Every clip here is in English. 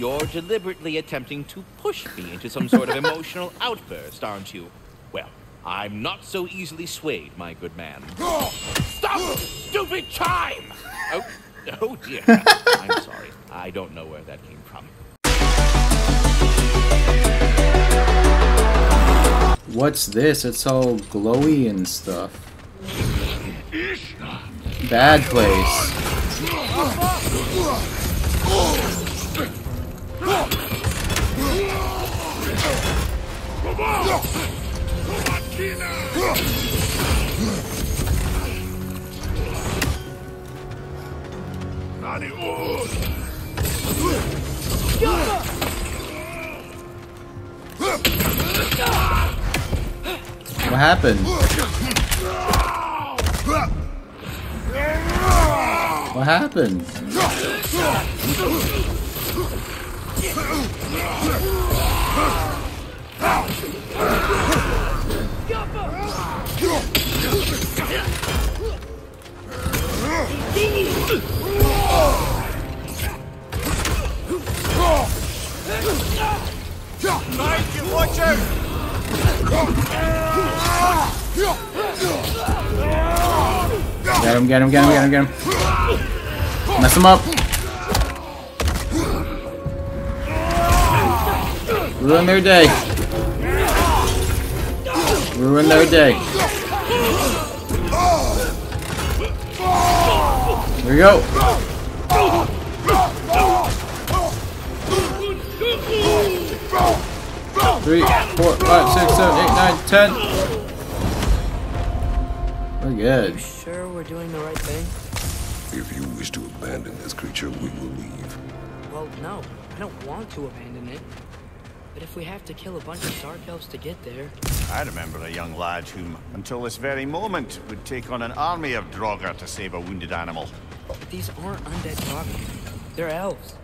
You're deliberately attempting to push me into some sort of emotional outburst, aren't you? Well, I'm not so easily swayed, my good man. Stop! Stupid chime! Oh, oh dear. I'm sorry. I don't know where that came from. What's this? It's all glowy and stuff. Bad place. What happened? What happened? Get him, get him, get him, get him, get him. Mess him up. Ruin their day. Ruin their day. There we go. Three, four, five, six, seven, eight, nine, ten. We're good. Sure we're doing the right thing? If you wish to abandon this creature, we will leave. Well, no. I don't want to abandon it. But if we have to kill a bunch of Dark Elves to get there... I remember a young lad whom, until this very moment, would take on an army of Draugr to save a wounded animal. But these aren't undead Draugr. They're elves.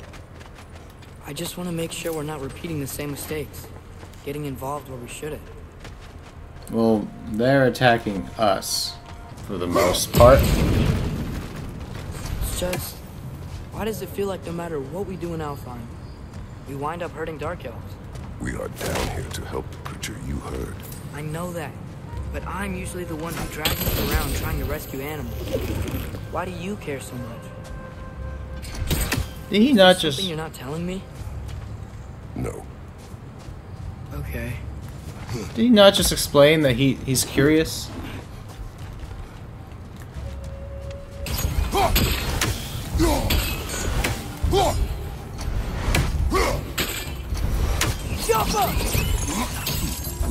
I just want to make sure we're not repeating the same mistakes. Getting involved where we shouldn't. Well, they're attacking us for the most part. It's just... Why does it feel like no matter what we do in Alfheim, we wind up hurting Dark Elves? We are down here to help the creature you heard. I know that. But I'm usually the one who drags us around trying to rescue animals. Why do you care so much? Did he not just... Something you're not telling me? No. Okay. Did he not just explain that he he's curious?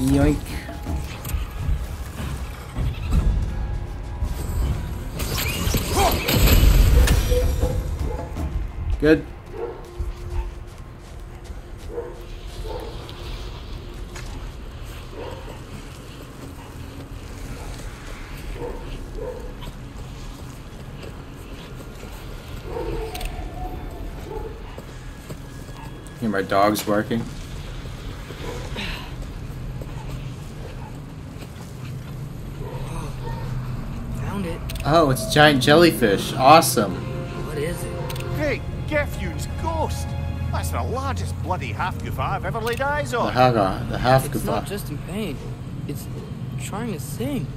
Yoink. Good. Hear my dog's barking. Found it. Oh, it's a giant jellyfish. Awesome. What is it? Hey, Gefjun's ghost! That's the largest bloody half-goof I've ever laid eyes on. The on. Haga, uh, the half It's not uh, just in pain. It's trying to sing.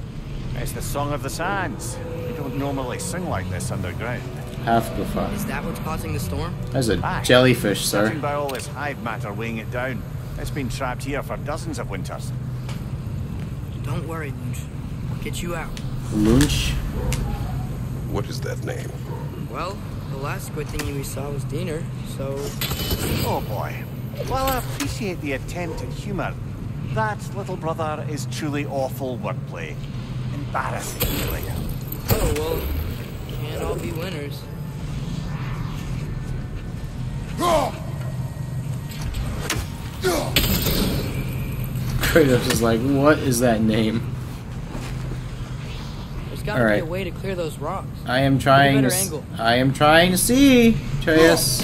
It's the Song of the Sands. We don't normally sing like this underground. Hafgufa. Uh. Is that what's causing the storm? There's a Aye. jellyfish, sir. Judging by all this hive matter weighing it down, it's been trapped here for dozens of winters. Don't worry, Lunch. We'll get you out. Lunch. What is that name? Well, the last good thing we saw was Diener, so Oh boy. While I appreciate the attempt at humour, that little brother is truly awful wordplay. Embarrassing, really. oh well. Can't all be winners. Kratos is like, what is that name? Gotta Alright. be a way to clear those rocks. I am trying to. angle. I am trying to see, Atreus.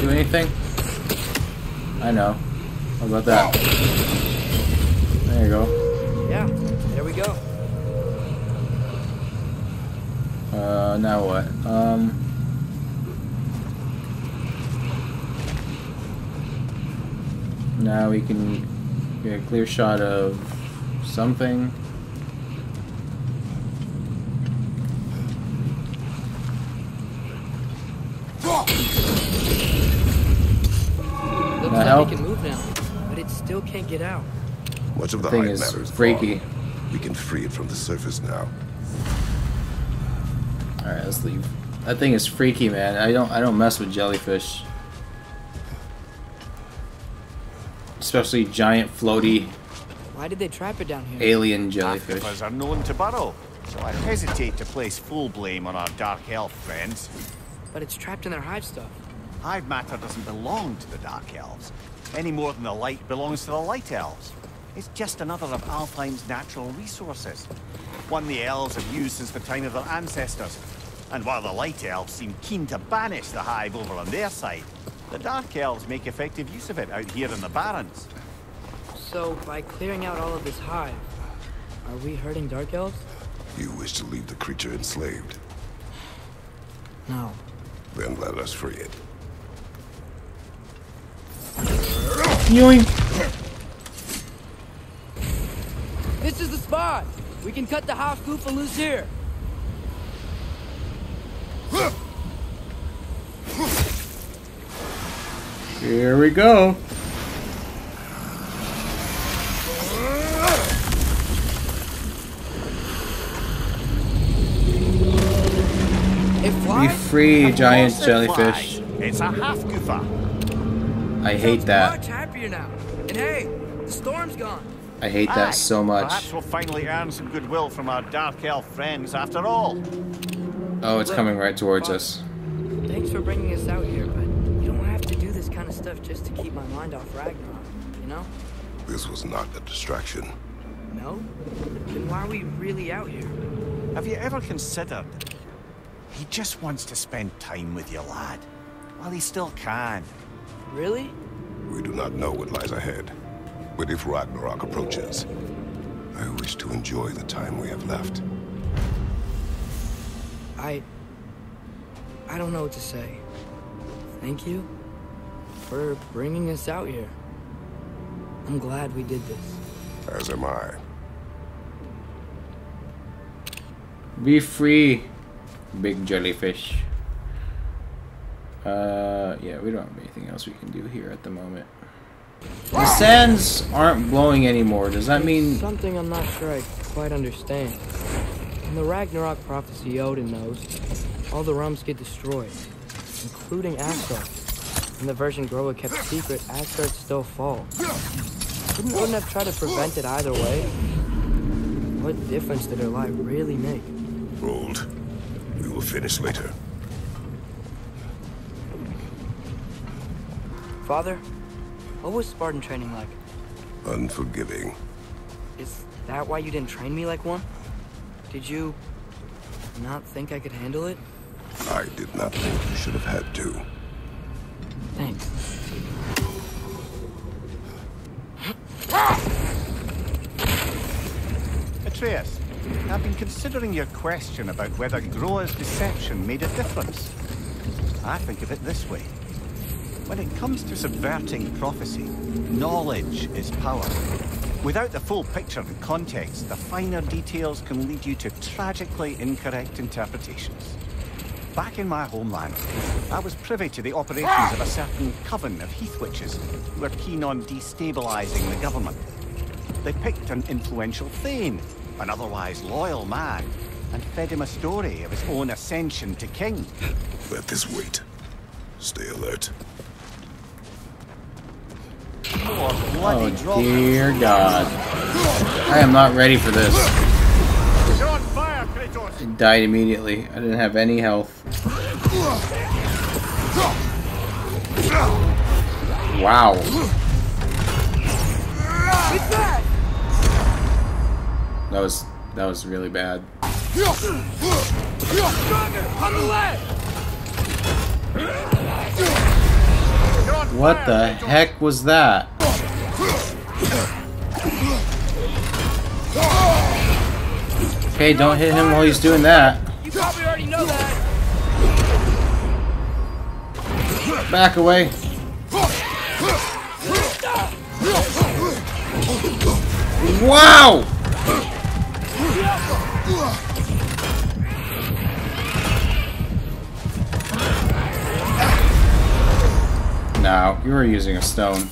Do anything? I know. How about that? There you go. Yeah, there we go. Uh, now what? Um. Now we can get a clear shot of something. Looks That like help? we can move now, but it still can't get out. Much of the Thing hide is matter is freaky. gone. We can free it from the surface now. Alright, let's leave. That thing is freaky, man. I don't I don't mess with jellyfish. Especially giant floaty Why did they trap it down here? alien jellyfish. Half are known to burrow, so I hesitate to place full blame on our dark elf friends. But it's trapped in their hive stuff. Hive matter doesn't belong to the Dark Elves, any more than the light belongs to the Light Elves. It's just another of Alfheim's natural resources. One the elves have used since the time of their ancestors. And while the Light Elves seem keen to banish the Hive over on their side, the Dark Elves make effective use of it out here in the Barrens. So, by clearing out all of this hive, are we hurting Dark Elves? You wish to leave the creature enslaved. No. Then let us free it. Yoink! This is the spot! We can cut the Hafgufa loose here! Here we go. It Be free, giant jellyfish. It's a Hafgufa. I hate that. much happier now. And hey, the storm's gone. I hate that so much. Perhaps we'll finally earn some goodwill from our Dark Elf friends after all. Oh, it's coming right towards us. Thanks for bringing us out here, but you don't have to do this kind of stuff just to keep my mind off Ragnarok, you know? This was not a distraction. No? Then why are we really out here? Have you ever considered he just wants to spend time with you, lad? While he still can. Really? We do not know what lies ahead. But if Ragnarok approaches, I wish to enjoy the time we have left. I... I don't know what to say. Thank you for bringing us out here. I'm glad we did this. As am I. Be free, big jellyfish. Uh, yeah, we don't have anything else we can do here at the moment. The sands aren't blowing anymore. Does that mean Something I'm not sure I quite understand. In the Ragnarok prophecy Odin knows, all the realms get destroyed, including Asgard. In the version Groa kept secret, Asgard still falls. Wouldn't, Odin have tried to prevent it either way? What difference did her lie really make? Rolled. We will finish later. Father, what was Spartan training like? Unforgiving. Is that why you didn't train me like one? Did you not think I could handle it? I did not think you should have had to. Thanks. Atreus, I've been considering your question about whether Groa's deception made a difference. I think of it this way. When it comes to subverting prophecy, knowledge is power. Without the full picture and context, the finer details can lead you to tragically incorrect interpretations. Back in my homeland, I was privy to the operations of a certain coven of heath witches who were keen on destabilizing the government. They picked an influential Thane, an otherwise loyal man, and fed him a story of his own ascension to king. Let this wait. Stay alert. Oh dear God. I am not ready for this. Died immediately. I didn't have any health. Wow. That was that was really bad. What the heck was that? Okay, don't hit him while he's doing that. You probably already know that. Back away. Wow! No, you were using a stone.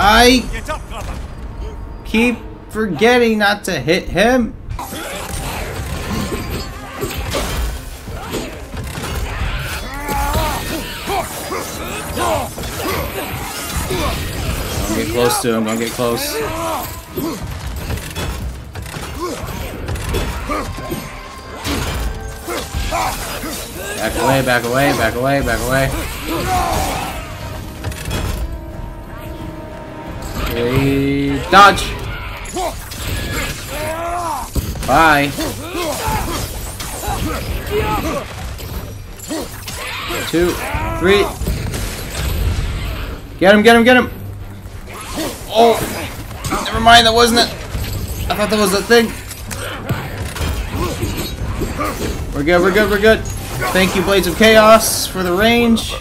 I keep forgetting not to hit him. Don't get close to him, don't get close. Back away, back away, back away, back away. Dodge! Bye. Two, three. Get him, get him, get him! Oh! Never mind, that wasn't it! I thought that was a thing! We're good, we're good, we're good. Thank you, Blades of Chaos, for the range.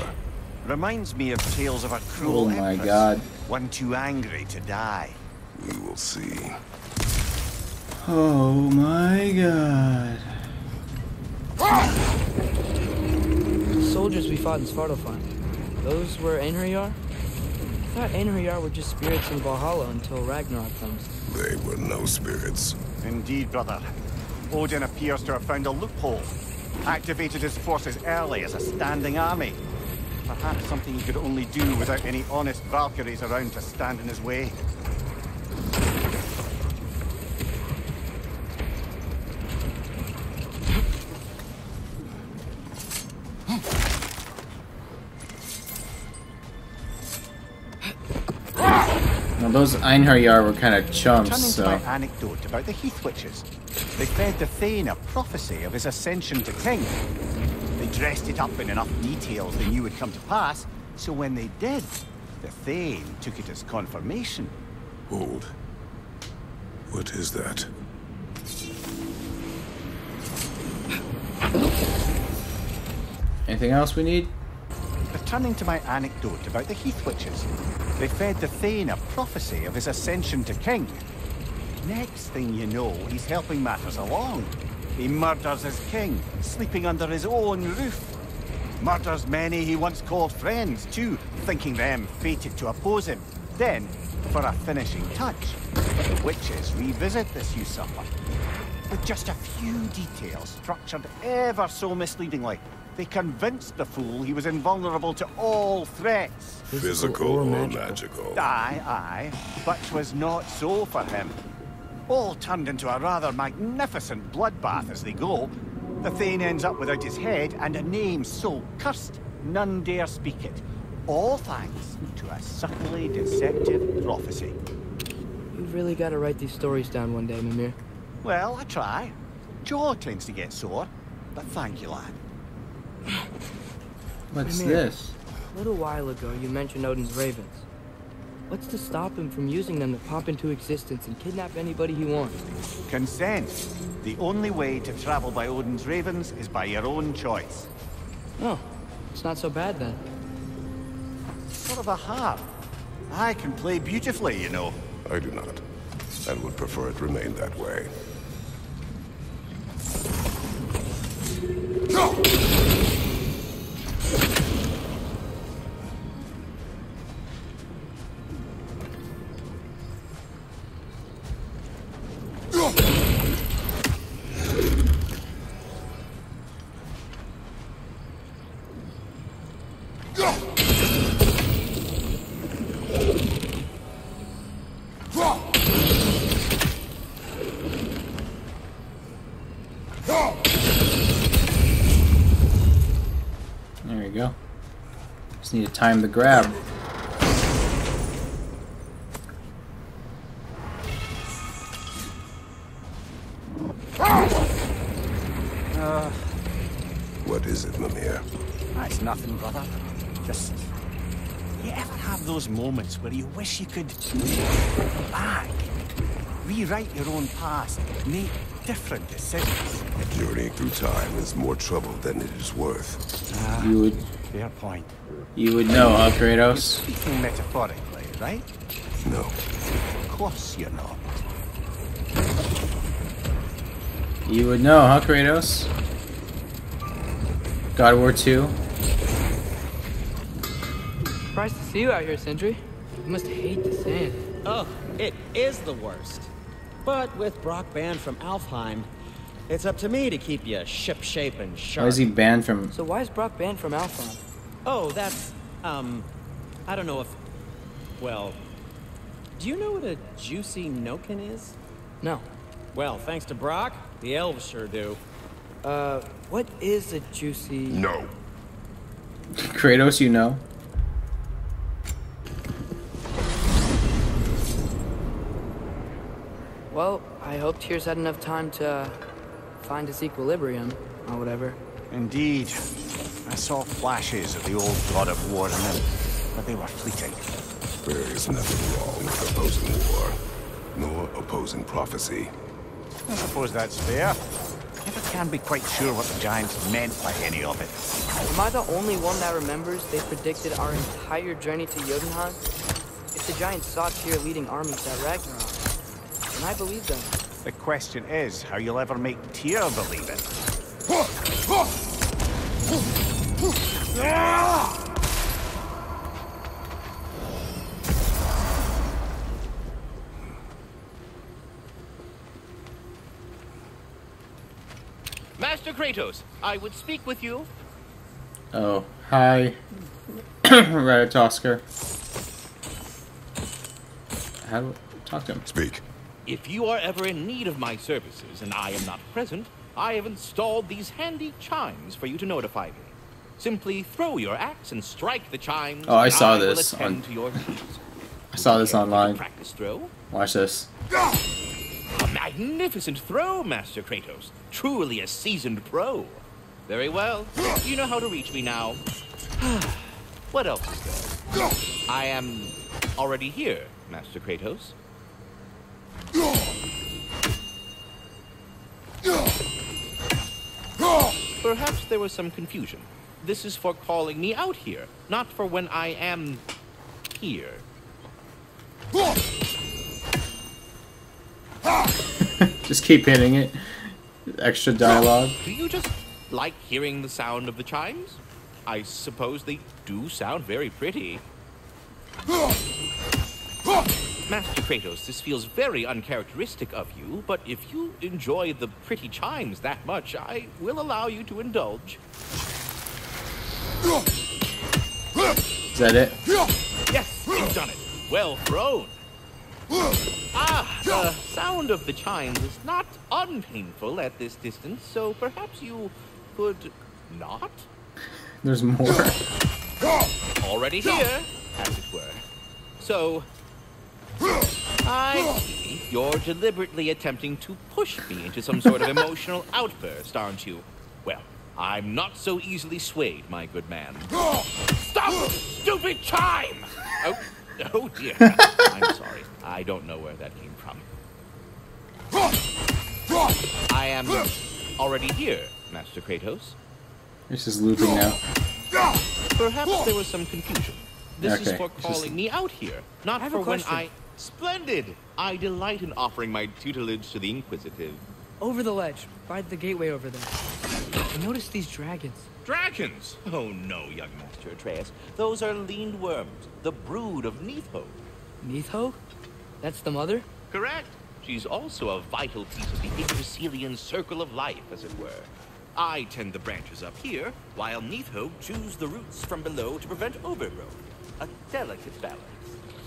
Reminds me of tales of a cruel Oh my empress, god. One too angry to die. We will see. Oh my god. The soldiers we fought in Svartalfheim. Those were Einherjar? I thought Einherjar were just spirits in Valhalla until Ragnarok comes. They were no spirits. Indeed, brother. Odin appears to have found a loophole. Activated his forces early as a standing army. Perhaps something he could only do without any honest Valkyries around to stand in his way. Well, those Einherjar were kind of chumps, Turning to so. my anecdote about the Heath Witches. They fed the Thane a prophecy of his ascension to king. They dressed it up in enough details they knew would come to pass, so when they did, the Thane took it as confirmation. Hold. What is that? Anything else we need? Returning to my anecdote about the Heath Witches. They fed the Thane a prophecy of his ascension to king. Next thing you know, he's helping matters along. He murders his king, sleeping under his own roof. Murders many he once called friends, too, thinking them fated to oppose him. Then, for a finishing touch, the witches revisit this usurper. With just a few details structured ever so misleadingly, they convinced the fool he was invulnerable to all threats. Physical or magical? Aye, aye, But but 'twas not so for him. All turned into a rather magnificent bloodbath as they go. The Thane ends up without his head and a name so cursed none dare speak it. All thanks to a subtly deceptive prophecy. You've really got to write these stories down one day, Mimir. Well, I try. Jaw tends to get sore, but thank you, lad. What's Mimir. this? A little while ago, you mentioned Odin's ravens. What's to stop him from using them to pop into existence and kidnap anybody he wants? Consent. The only way to travel by Odin's ravens is by your own choice. Oh, it's not so bad then. Sort of a harp. I can play beautifully, you know. I do not, and would prefer it remain that way. There go. Just need to time the grab. Uh, what is it, Mimir? Ah, it's nothing, brother. Just... You ever have those moments where you wish you could... back? Rewrite your own past, make different decisions? Journeying through time is more trouble than it is worth. Ah. You would Fair point. you would know, huh, Kratos? Speaking metaphorically, right? No. Of course you're not. You would know, huh, Kratos? God War 2? Surprised to see you out here, Sindri. You must hate the sand. Oh, it is the worst. But with Brock banned from Alfheim, it's up to me to keep you shipshape and sharp. Why is he banned from... So why is Brock banned from Alfheim? Oh, that's, um, I don't know if, well, do you know what a juicy Noken is? No. Well, thanks to Brock, the elves sure do. Uh, what is a juicy... No. Kratos, you know? Well, I hope Tyr had enough time to uh, find his equilibrium, or whatever. Indeed. I saw flashes of the old god of war in them, but they were fleeting. There is nothing wrong with opposing war, nor opposing prophecy. I suppose that's fair. Never can be quite sure what the Giants meant by any of it. Am I the only one that remembers they predicted our entire journey to Jotunheim? If the Giants saw Tyr leading armies at Ragnarok, then I believe them. The question is how you'll ever make Tyr believe it. Master Kratos, I would speak with you. Oh, hi. Ratatoskr. How do I talk to him? Speak. If you are ever in need of my services and I am not present, I have installed these handy chimes for you to notify me. Simply throw your axe and strike the chimes. Oh, I saw will this on- to your. I saw this Care for a online. Practice throw. Watch this. A magnificent throw, Master Kratos. Truly a seasoned pro. Very well. You know how to reach me now. what else is there? I am already here, Master Kratos. Perhaps there was some confusion. This is for calling me out here, not for when I am here. Just keep hitting it. Extra dialogue. Do you just like hearing the sound of the chimes? I suppose they do sound very pretty. Master Kratos, this feels very uncharacteristic of you, but if you enjoy the pretty chimes that much, I will allow you to indulge. Is that it? Yes, you've done it. Well thrown. Ah, the sound of the chimes is not unpainful at this distance, so perhaps you could not? There's more. already here, as it were. So, I see you're deliberately attempting to push me into some sort of emotional outburst, aren't you? Well, I'm not so easily swayed, my good man. Stop, stupid chime! Oh, oh dear. I'm sorry. I don't know where that came from. I am already here, Master Kratos. This is looping now. Perhaps there was some confusion. This is for it's just- calling me out here, not I for when. I. Splendid! I delight in offering my tutelage to the Inquisitive. Over the ledge, by the gateway over there. I noticed these dragons. Dragons! Oh no, young Master Atreus. Those are lindworms, the brood of Nidhogg. Nidhogg? That's the mother? Correct. She's also a vital piece of the Yggdrasilian circle of life, as it were. I tend the branches up here, while Nidhogg chews the roots from below to prevent overgrowth. A delicate balance.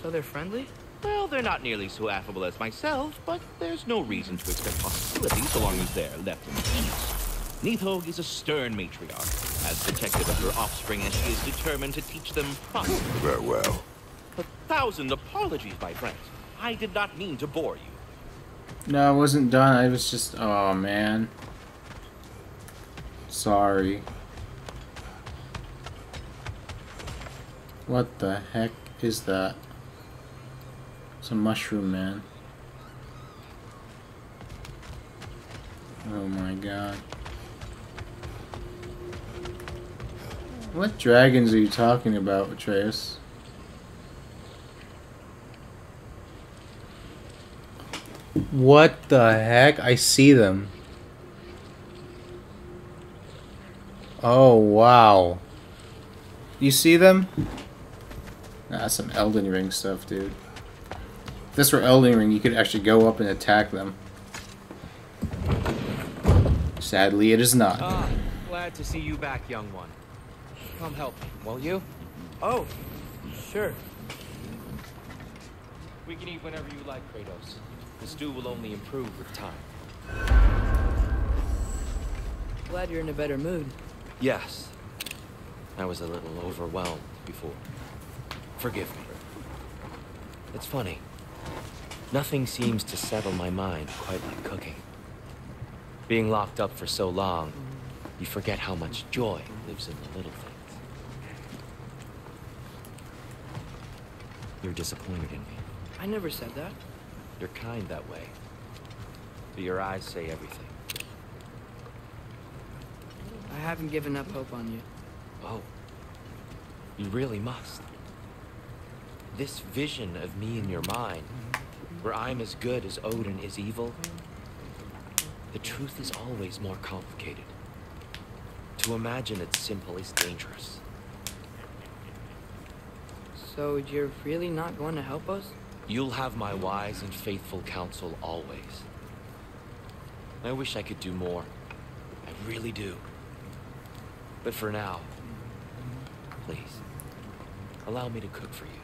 So they're friendly? Well, they're not nearly so affable as myself, but there's no reason to expect hostility so long as they're left in peace. Nidhogg is a stern matriarch, as protective of her offspring as she is determined to teach them properly. Very well. A thousand apologies, my friends. I did not mean to bore you. No, I wasn't done. I was just... Oh, man. Sorry. What the heck is that? It's a mushroom, man. Oh my god. What dragons are you talking about, Atreus? What the heck? I see them. Oh, wow. You see them? Nah, that's some Elden Ring stuff, dude. If this were Elden Ring, you could actually go up and attack them. Sadly, it is not. Ah, glad to see you back, young one. Come help me, won't you? Oh, sure. We can eat whenever you like, Kratos. The stew will only improve with time. Glad you're in a better mood. Yes. I was a little overwhelmed before. Forgive me. It's funny. Nothing seems to settle my mind quite like cooking. Being locked up for so long, you forget how much joy lives in the little things. You're disappointed in me. I never said that. You're kind that way. But your eyes say everything. I haven't given up hope on you. Oh. You really must. This vision of me in your mind, where I'm as good as Odin is evil, the truth is always more complicated. To imagine it's simple is dangerous. So you're really not going to help us? You'll have my wise and faithful counsel always. I wish I could do more. I really do. But for now, please, allow me to cook for you.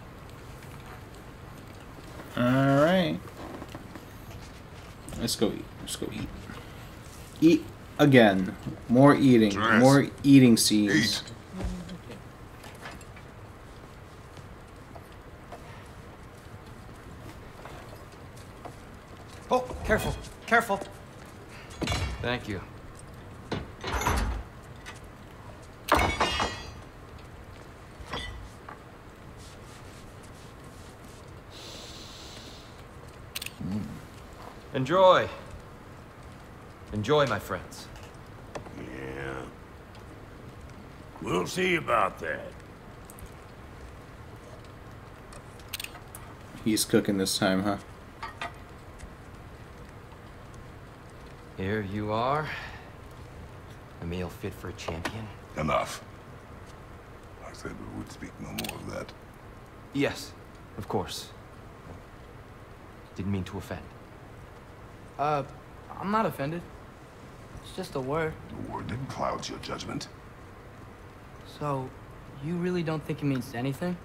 Alright. Let's go eat. Let's go eat. Eat again. More eating. Dress. More eating scenes. Eat. Oh, careful, careful. Thank you. Enjoy. Enjoy, my friends. Yeah. We'll see about that. He's cooking this time, huh? Here you are. A meal fit for a champion. Enough. I said we would speak no more of that. Yes, of course. Didn't mean to offend. Uh, I'm not offended. It's just a word. The word didn't cloud your judgment. So, you really don't think it means anything?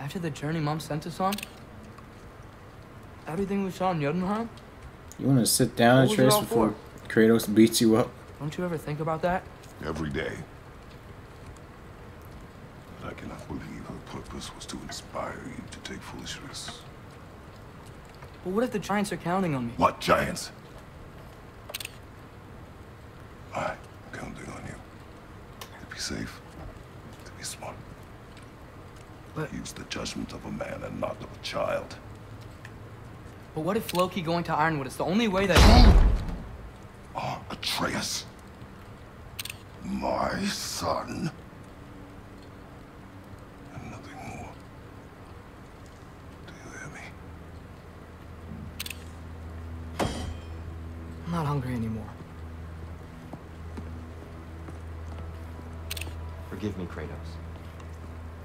After the journey Mom sent us on? Everything we saw in Jotunheim? You want to sit down, What was it Atreus, all before Kratos beats you up? Don't you ever think about that? Every day. But I cannot believe her purpose was to inspire you to take foolish risks. But what if the Giants are counting on me? What giants? I'm counting on you. To be safe. To be smart. But- Use the judgment of a man and not of a child. But what if Loki going to Ironwood is the only way that... Oh, Atreus. My son. And nothing more. Do you hear me? I'm not hungry anymore. Forgive me, Kratos.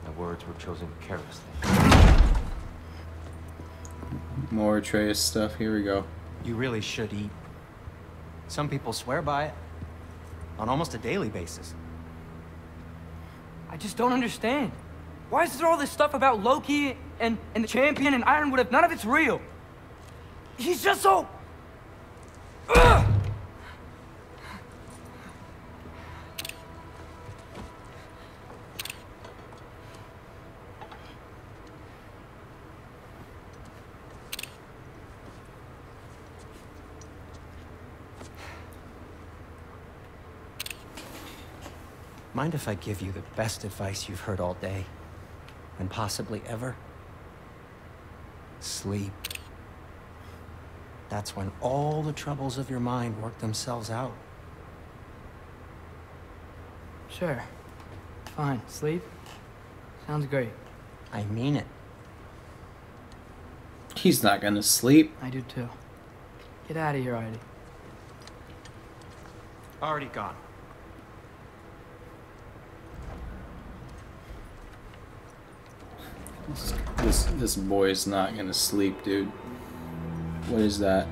My words were chosen carelessly. More Atreus stuff. Here we go. You really should eat. Some people swear by it. On almost a daily basis. I just don't understand. Why is there all this stuff about Loki and, and the champion and Ironwood if none of it's real? He's just so... Mind if I give you the best advice you've heard all day? and possibly ever? Sleep. That's when all the troubles of your mind work themselves out. Sure. Fine. Sleep? Sounds great. I mean it. He's not gonna sleep. I do too. Get out of here already. Already gone. This this boy's not gonna sleep, dude. What is that?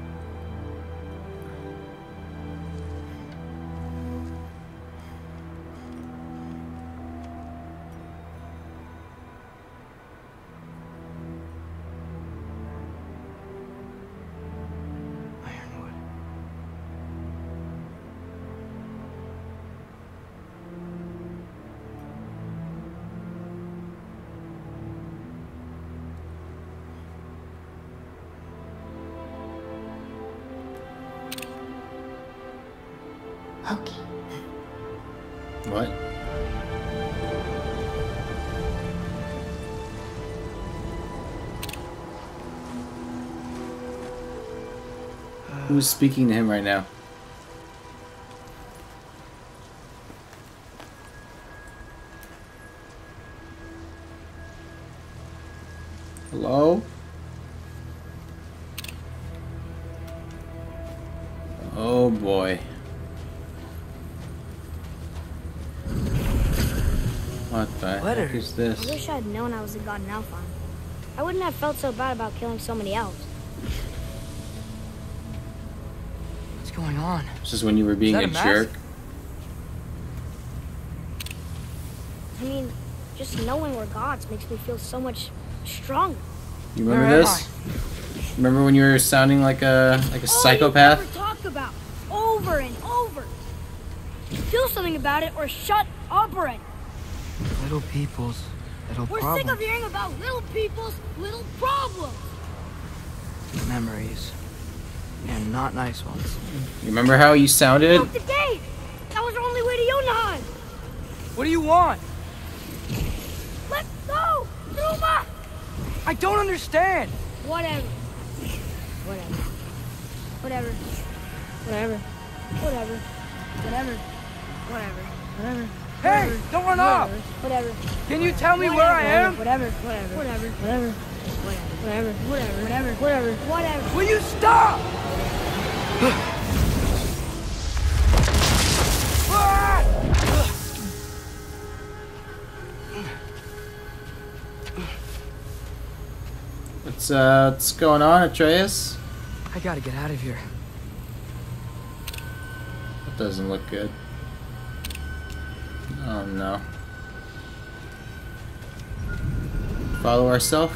Loki. What? Who's speaking to him right now? The Letter. heck is I wish I'd known I was a god in Alfheim. I wouldn't have felt so bad about killing so many elves. What's going on? This is when you were being a a jerk. I mean, just knowing we're gods makes me feel so much stronger. You remember Where this? Remember when you were sounding like a like a All you psychopath? ever talk about over and over. Do something about it or shut up already. Little people's little We're problems. sick of hearing about little people's little problems. Memories. And not nice ones. You remember how you sounded? Lock the gate. That was our only way to Jotunheim. What do you want? Let's go, Zuma. I don't understand. Whatever. Whatever. Whatever. Whatever. Whatever. Whatever. Whatever. Whatever. Hey, don't run off. Whatever. Can you tell me where I am? Whatever. Whatever. Whatever. Whatever. Whatever. Whatever. Whatever. Whatever. Whatever. Will you stop? What's uh what's going on, Atreus? I gotta get out of here. That doesn't look good. Oh no. Follow ourselves?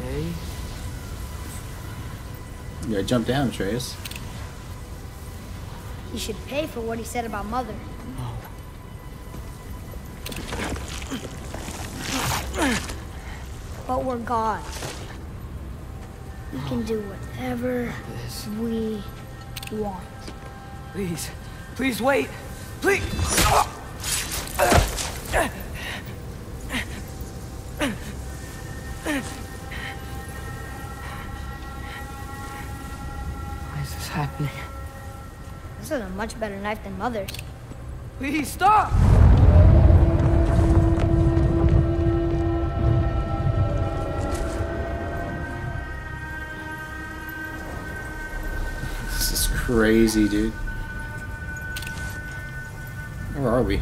Okay. You gotta jump down, Atreus. He should pay for what he said about Mother. Oh. But we're gods. We can do whatever we want. Please. Please wait. Please. Why is this happening? This is a much better knife than Mother's. Please stop! Crazy, dude. Where are we?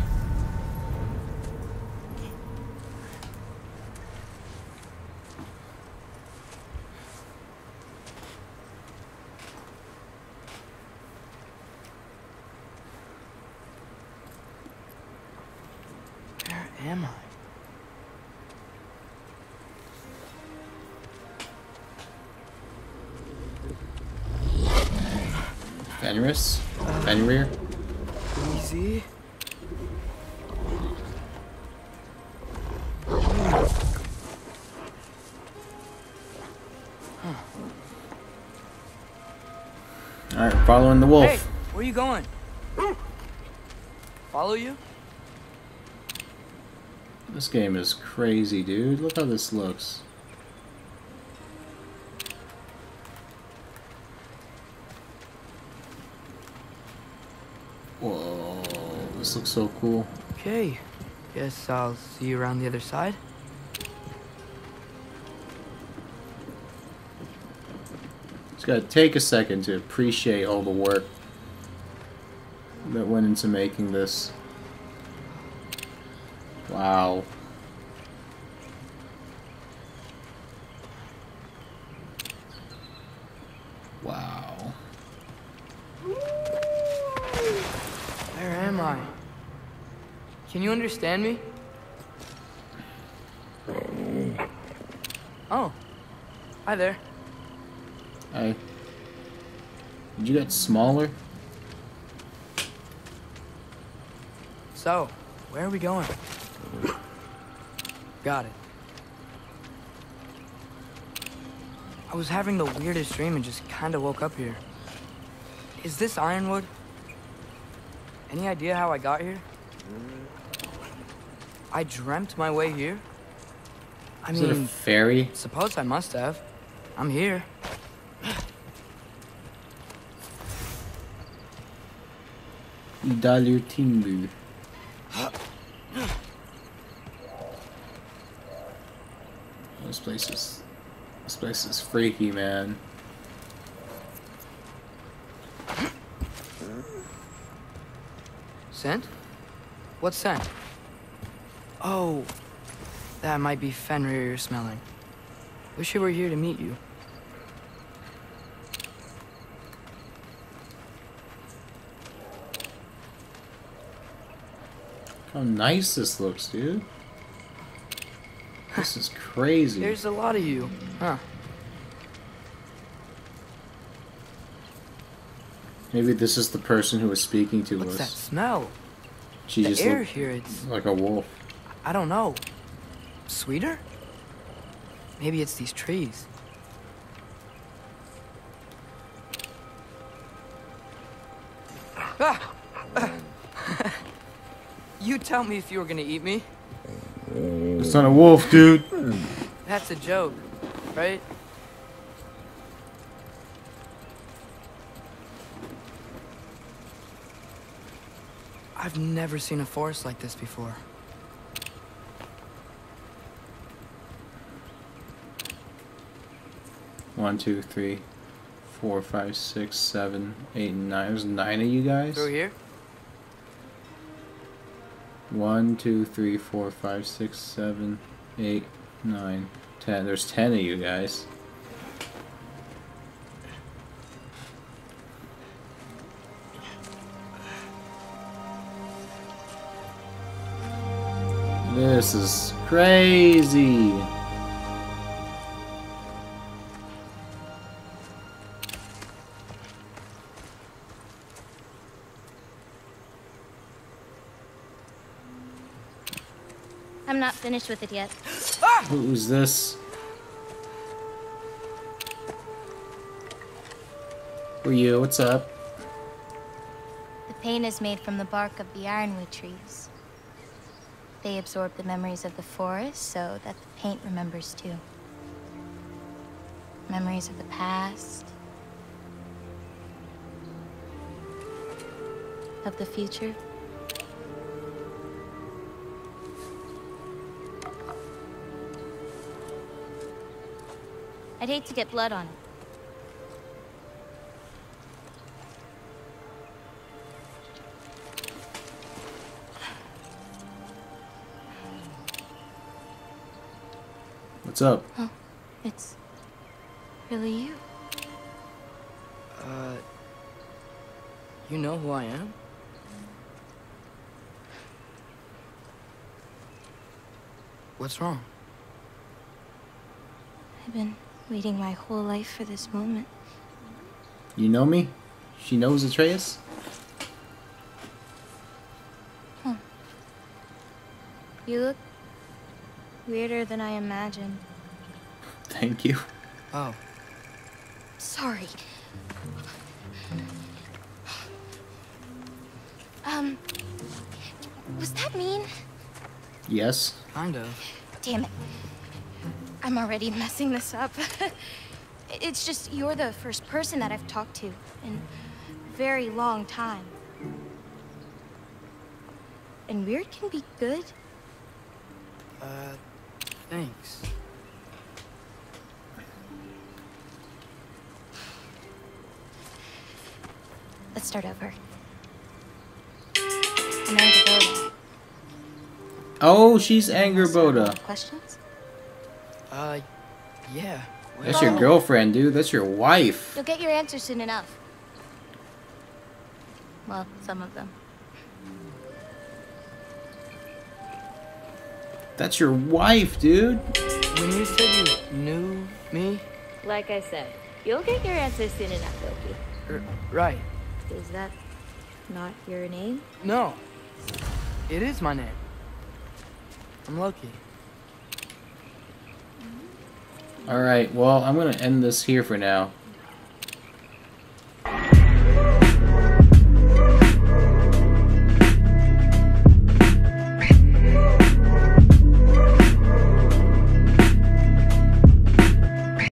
Where am I? Fenris? Fenrir? Easy. Alright, following the wolf. Hey, Where are you going? Follow you? This game is crazy, dude. Look how this looks. Looks so cool. Okay. Guess I'll see you around the other side. Just gotta take a second to appreciate all the work that went into making this. Wow. Wow. Where am I? Can you understand me? Oh. Hi there. I. Did you get smaller? So, where are we going? Got it. I was having the weirdest dream and just kinda woke up here. Is this Ironwood? Any idea how I got here? I dreamt my way here? I Is it a mean, fairy? suppose I must have. I'm here. Idalir Timbu. This place is this place is freaky, man. Scent? What scent? Oh, that might be Fenrir you're smelling. Wish I were here to meet you. How nice this looks, dude. This is crazy. There's a lot of you, huh? Maybe this is the person who was speaking to What's that smell? She the just air here, it's, like a wolf. I don't know. Sweeter? Maybe it's these trees. Ah! you tell me if you were gonna eat me. It's not a wolf, dude. That's a joke, right? I've never seen a forest like this before. One, two, three, four, five, six, seven, eight, nine. There's nine of you guys. Through here? One, two, three, four, five, six, seven, eight, nine, ten. There's ten of you guys. This is crazy. Finished with it yet. Who's this? Who are you? What's up? The paint is made from the bark of the ironwood trees. They absorb the memories of the forest so that the paint remembers too. Memories of the past. Of the future. I'd hate to get blood on it. What's up? Oh, it's really you. Uh, you know who I am? What's wrong? I've been waiting my whole life for this moment. You know me? She knows Atreus? You look weirder than I imagined. Thank you. Oh, Sorry. Um, was that mean? Yes. Kind of. Damn it. I'm already messing this up. it's just you're the first person that I've talked to in a very long time. And weird can be good. Uh, thanks. Let's start over. Oh, she's Angrboda. Questions? Uh, yeah. That's your girlfriend, dude. That's your wife. You'll get your answers soon enough. Well, some of them. That's your wife, dude. When you said you knew me, Like I said, you'll get your answers soon enough, Loki. er, right? Is that not your name? No, it is my name. I'm Loki. All right. Well, I'm gonna end this here for now.